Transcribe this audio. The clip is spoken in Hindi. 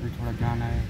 अभी थोड़ा जाना है